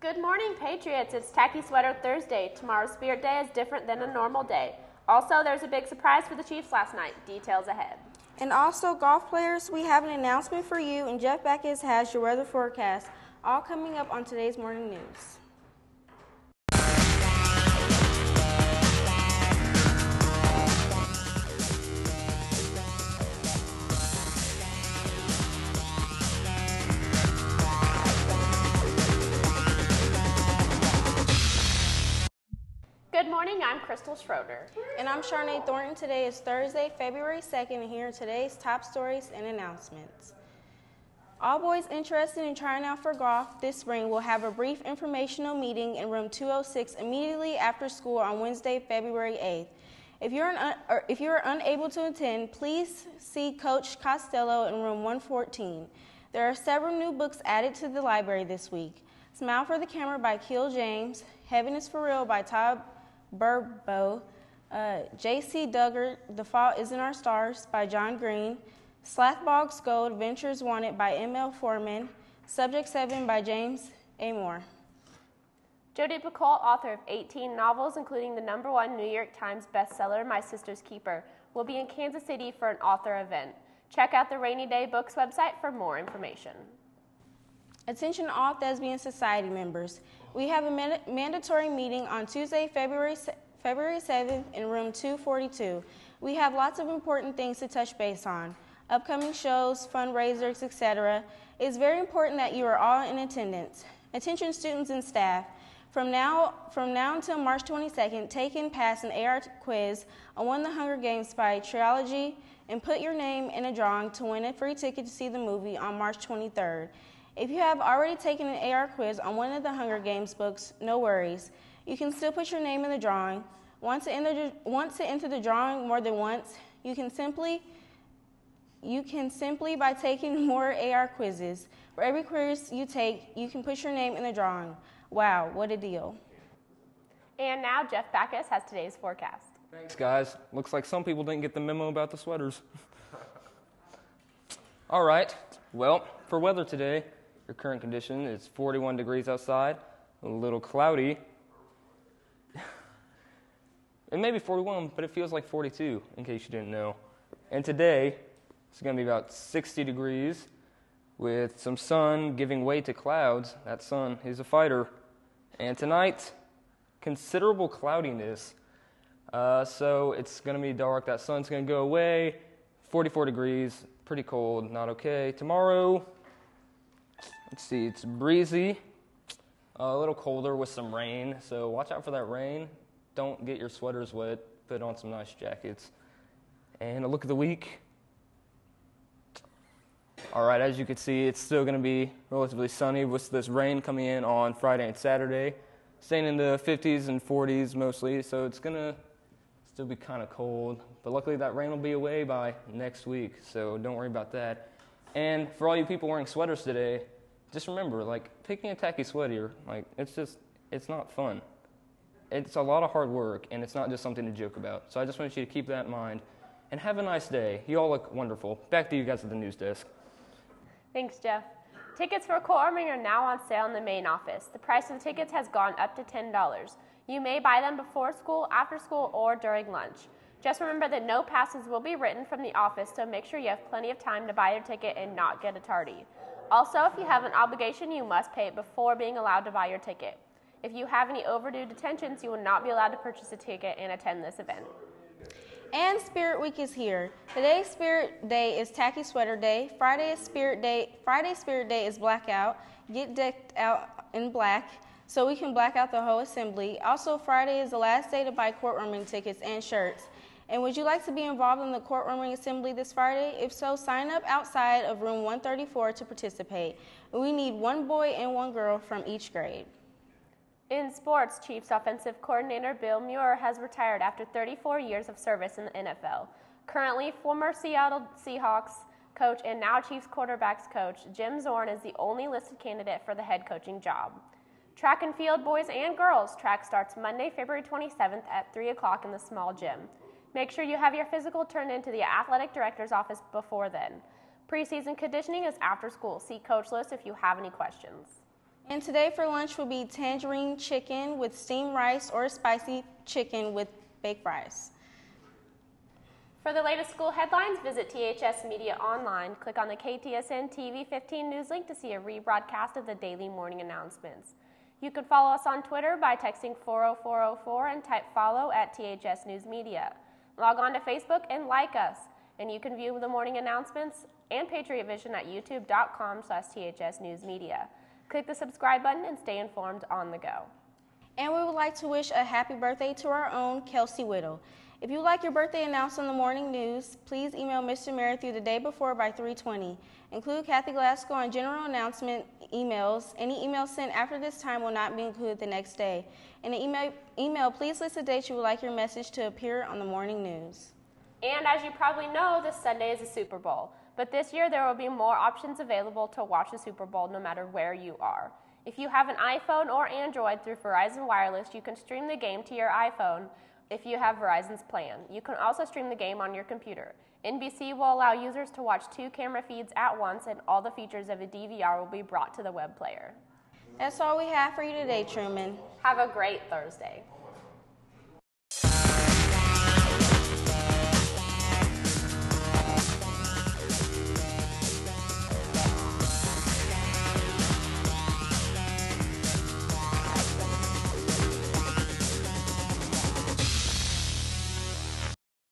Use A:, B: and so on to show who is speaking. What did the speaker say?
A: Good morning, Patriots. It's Tacky Sweater Thursday. Tomorrow's Spirit Day is different than a normal day. Also, there's a big surprise for the Chiefs last night. Details ahead.
B: And also, golf players, we have an announcement for you, and Jeff Backus has your weather forecast, all coming up on today's morning news.
A: Morning, I'm Crystal Schroeder.
B: And I'm Charnay Thornton. Today is Thursday, February 2nd, and here are today's top stories and announcements. All boys interested in trying out for golf this spring will have a brief informational meeting in room 206 immediately after school on Wednesday, February 8th. If you're, un- if you're unable to attend, please see Coach Costello in room 114. There are several new books added to the library this week. Smile for the Camera by Keel James, Heaven is for Real by Todd Burpo, uh, J.C. Duggar, The Fault is in Our Stars by John Green, Slathbogs Gold, Ventures Wanted by M.L. Forman, Subject 7 by James A. Moore.
A: Jodi Picoult, author of 18 novels, including the number one New York Times bestseller, My Sister's Keeper, will be in Kansas City for an author event. Check out the Rainy Day Books website for more information.
B: Attention all Thespian Society members. We have a man- mandatory meeting on Tuesday, February, February 7th in room 242. We have lots of important things to touch base on upcoming shows, fundraisers, etc. It is very important that you are all in attendance. Attention students and staff. From now, from now until March 22nd, take and pass an AR quiz on of the Hunger Games by Trilogy and put your name in a drawing to win a free ticket to see the movie on March 23rd. If you have already taken an AR quiz on one of the Hunger Games books, no worries. You can still put your name in the drawing. Once to enter, once to enter the drawing more than once, you can simply you can simply by taking more AR quizzes. For every quiz you take, you can put your name in the drawing. Wow, what a deal.
A: And now Jeff Backus has today's forecast.
C: Thanks, guys. Looks like some people didn't get the memo about the sweaters. All right. Well, for weather today, your current condition is 41 degrees outside, a little cloudy. It may be 41, but it feels like 42, in case you didn't know. And today, it's going to be about 60 degrees with some sun giving way to clouds. That sun is a fighter. And tonight, considerable cloudiness. Uh, so it's going to be dark. That sun's going to go away. 44 degrees, pretty cold, not okay. Tomorrow, let's see, it's breezy, a little colder with some rain. So watch out for that rain. Don't get your sweaters wet. Put on some nice jackets. And a look at the week. All right, as you can see, it's still going to be relatively sunny with this rain coming in on Friday and Saturday, staying in the 50s and 40s mostly. So it's going to still be kind of cold, but luckily that rain will be away by next week, so don't worry about that. And for all you people wearing sweaters today, just remember, like picking a tacky sweater, like it's just it's not fun. It's a lot of hard work, and it's not just something to joke about. So I just want you to keep that in mind, and have a nice day. You all look wonderful. Back to you guys at the news desk.
A: Thanks, Jeff. Tickets for Courtwarming are now on sale in the main office. The price of the tickets has gone up to $10. You may buy them before school, after school, or during lunch. Just remember that no passes will be written from the office, so make sure you have plenty of time to buy your ticket and not get a tardy. Also, if you have an obligation, you must pay it before being allowed to buy your ticket. If you have any overdue detentions, you will not be allowed to purchase a ticket and attend this event.
B: And Spirit Week is here. Today's Spirit Day is Tacky Sweater Day. Friday is Spirit Day. Friday Spirit Day is Blackout. Get decked out in black so we can black out the whole assembly. Also, Friday is the last day to buy courtwarming tickets and shirts. And would you like to be involved in the courtwarming assembly this Friday? If so, sign up outside of room 134 to participate. We need one boy and one girl from each grade.
A: In sports, Chiefs offensive coordinator Bill Muir has retired after 34 years of service in the NFL. Currently, former Seattle Seahawks coach and now Chiefs quarterbacks coach Jim Zorn is the only listed candidate for the head coaching job. Track and field, boys and girls, track starts Monday, February 27th at 3 o'clock in the small gym. Make sure you have your physical turned into the athletic director's office before then. Preseason conditioning is after school. See Coach List if you have any questions.
B: And today for lunch will be tangerine chicken with steamed rice or spicy chicken with baked fries.
A: For the latest school headlines, visit THS Media Online. Click on the KTSN TV 15 news link to see a rebroadcast of the daily morning announcements. You can follow us on Twitter by texting 40404 and type follow at THS News Media. Log on to Facebook and like us. And you can view the morning announcements and Patriot Vision at youtube.com slash THS News Media. Click the subscribe button and stay informed on the go.
B: And we would like to wish a happy birthday to our own Kelsey Whittle. If you would like your birthday announced on the morning news, please email Mr. Merrithew the day before by 320. Include Kathy Glasgow on general announcement emails. Any email sent after this time will not be included the next day. In the email, email please list the dates you would like your message to appear on the morning news.
A: And as you probably know, this Sunday is the Super Bowl. But this year, there will be more options available to watch the Super Bowl no matter where you are. If you have an iPhone or Android through Verizon Wireless, you can stream the game to your iPhone if you have Verizon's plan. You can also stream the game on your computer. NBC will allow users to watch two camera feeds at once, and all the features of a DVR will be brought to the web player.
B: That's all we have for you today, Truman.
A: Have a great Thursday.